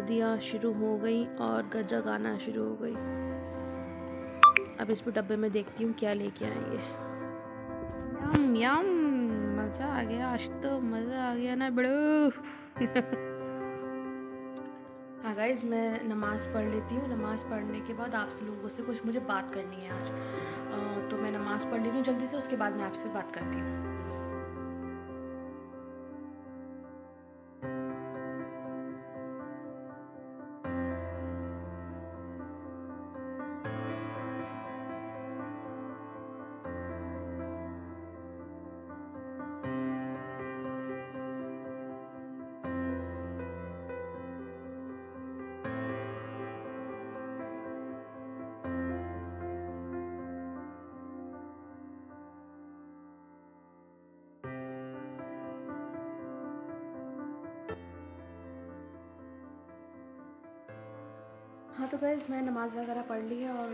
शुरू हो गई और गजक आना शुरू हो गई। अब इस पर डब्बे में देखती हूँ क्या लेके आएँगे यम यम मज़ा आ गया आज तो मज़ा आ गया ना बड़ो। हाँ गाइज़ मैं नमाज़ पढ़ लेती हूँ। नमाज़ पढ़ने के बाद आपसे लोगों से कुछ मुझे बात करनी है आज। आ, तो मैं नमाज़ पढ़ ले हूँ जल्दी से उसके बाद मैं आपसे बात करती हूँ। हाँ तो गैज़ मैं नमाज़ वगैरह पढ़ ली है और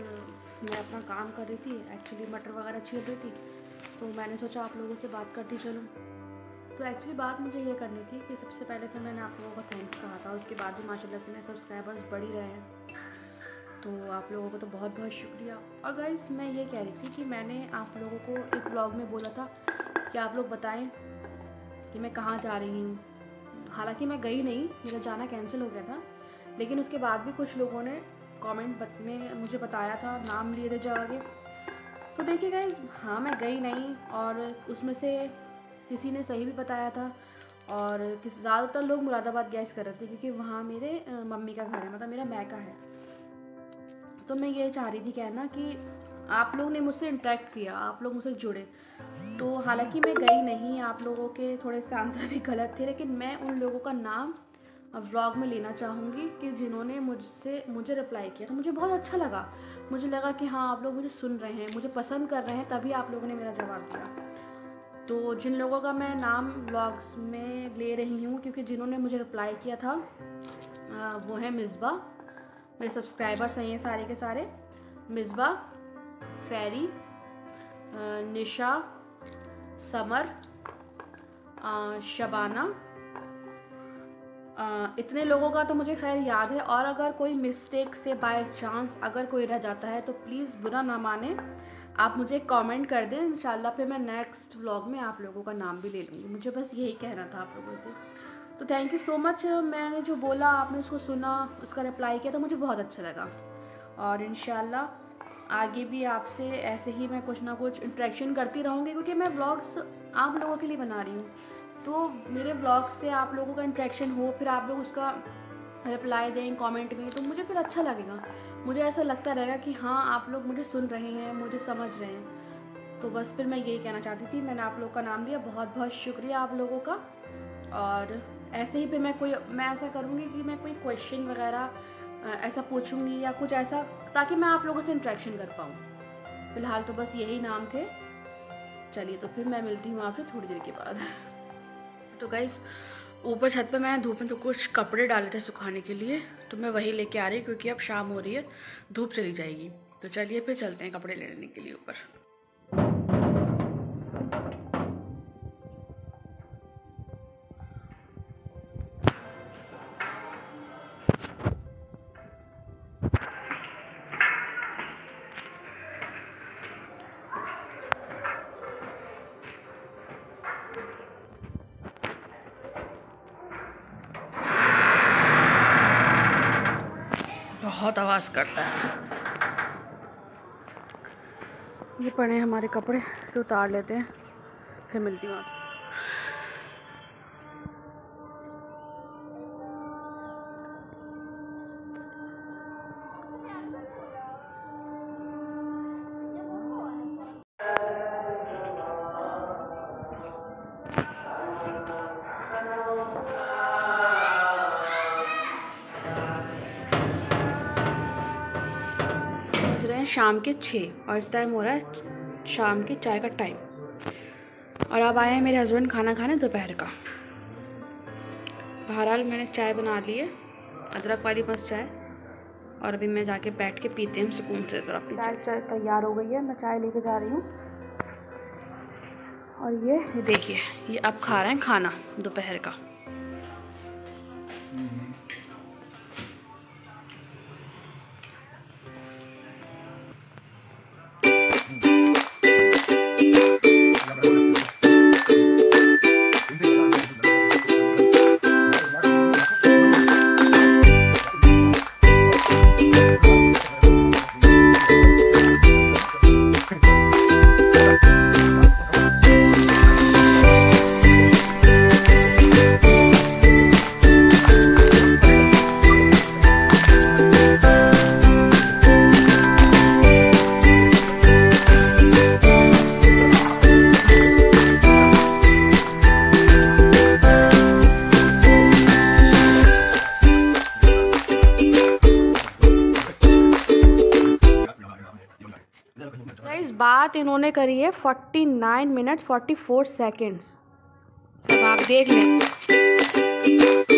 मैं अपना काम कर रही थी। एक्चुअली मटर वगैरह छील रही थी तो मैंने सोचा आप लोगों से बात करती चलूँ। तो एक्चुअली बात मुझे ये करनी थी कि सबसे पहले तो मैंने आप लोगों का थैंक्स कहा था, उसके बाद भी माशाल्लाह से मेरे सब्सक्राइबर्स बढ़ ही रहे हैं। तो आप लोगों को तो बहुत बहुत शुक्रिया। और गाइज़ मैं ये कह रही थी कि मैंने आप लोगों को एक ब्लॉग में बोला था कि आप लोग बताएँ कि मैं कहाँ जा रही हूँ। हालाँकि मैं गई नहीं, मेरा जाना कैंसिल हो गया था। लेकिन उसके बाद भी कुछ लोगों ने कमेंट में मुझे बताया था, नाम लिए थे जगह के। तो देखिए गए हाँ मैं गई नहीं और उसमें से किसी ने सही भी बताया था और किस, ज़्यादातर लोग मुरादाबाद गैस कर रहे थे क्योंकि वहाँ मेरे मम्मी का घर है मतलब मेरा मैका है। तो मैं ये चाह रही थी कहना कि आप लोग ने मुझसे इंटरेक्ट किया, आप लोग मुझसे जुड़े। तो हालाँकि मैं गई नहीं, आप लोगों के थोड़े से आंसर भी गलत थे, लेकिन मैं उन लोगों का नाम व्लॉग में लेना चाहूँगी कि जिन्होंने मुझसे, मुझे रिप्लाई किया। तो मुझे बहुत अच्छा लगा। मुझे लगा कि हाँ आप लोग मुझे सुन रहे हैं, मुझे पसंद कर रहे हैं, तभी आप लोगों ने मेरा जवाब दिया। तो जिन लोगों का मैं नाम व्लॉग्स में ले रही हूँ, क्योंकि जिन्होंने मुझे रिप्लाई किया था वो है मिसबा मेरे सब्सक्राइबर्स हैं सारे के सारे। मिसबा फैरी निशा, समर शबाना आ, इतने लोगों का तो मुझे खैर याद है और अगर कोई मिस्टेक से बाय चांस अगर कोई रह जाता है तो प्लीज़ बुरा ना माने। आप मुझे कमेंट कर दें इंशाल्लाह फिर मैं नेक्स्ट व्लॉग में आप लोगों का नाम भी ले लूँगी। मुझे बस यही कहना था आप लोगों से। तो थैंक यू सो मच मैंने जो बोला आपने उसको सुना उसका रिप्लाई किया तो मुझे बहुत अच्छा लगा। और इन आगे भी आपसे ऐसे ही मैं कुछ ना कुछ इंट्रैक्शन करती रहूँगी क्योंकि मैं ब्लॉग्स आप लोगों के लिए बना रही हूँ। तो मेरे ब्लॉग से आप लोगों का इंट्रैक्शन हो, फिर आप लोग उसका रिप्लाई दें कमेंट में तो मुझे फिर अच्छा लगेगा। मुझे ऐसा लगता रहेगा कि हाँ आप लोग मुझे सुन रहे हैं, मुझे समझ रहे हैं। तो बस फिर मैं यही कहना चाहती थी, मैंने आप लोग का नाम लिया बहुत बहुत शुक्रिया आप लोगों का। और ऐसे ही फिर मैं कोई, मैं ऐसा करूँगी कि मैं कोई क्वेश्चन वगैरह ऐसा पूछूँगी या कुछ ऐसा, ताकि मैं आप लोगों से इंट्रैक्शन कर पाऊँ। फ़िलहाल तो बस यही नाम थे। चलिए तो फिर मैं मिलती हूँ आपसे थोड़ी देर के बाद। तो गाइज़ ऊपर छत पे मैंने धूप में तो कुछ कपड़े डाले थे सुखाने के लिए तो मैं वही लेके आ रही क्योंकि अब शाम हो रही है, धूप चली जाएगी। तो चलिए फिर चलते हैं कपड़े लेने के लिए ऊपर। बहुत आवाज़ करता है। ये पड़े हमारे कपड़े, से उतार लेते हैं, फिर मिलती हूँ आपसे। शाम के छः और इस टाइम हो रहा है शाम के चाय का टाइम और अब आए हैं मेरे हस्बैंड खाना खाने दोपहर का. बहरहाल मैंने चाय बना ली है, अदरक वाली बस चाय, और अभी मैं जाके बैठ के पीते हैं, सुकून से चाय चाय तैयार हो गई है, मैं चाय लेके जा रही हूँ. और ये ये देखिए, ये अब खा रहे हैं खाना दोपहर का. गाइस बात इन्होंने करी है 49 मिनट फोर्टी फोर अब आप देख लें।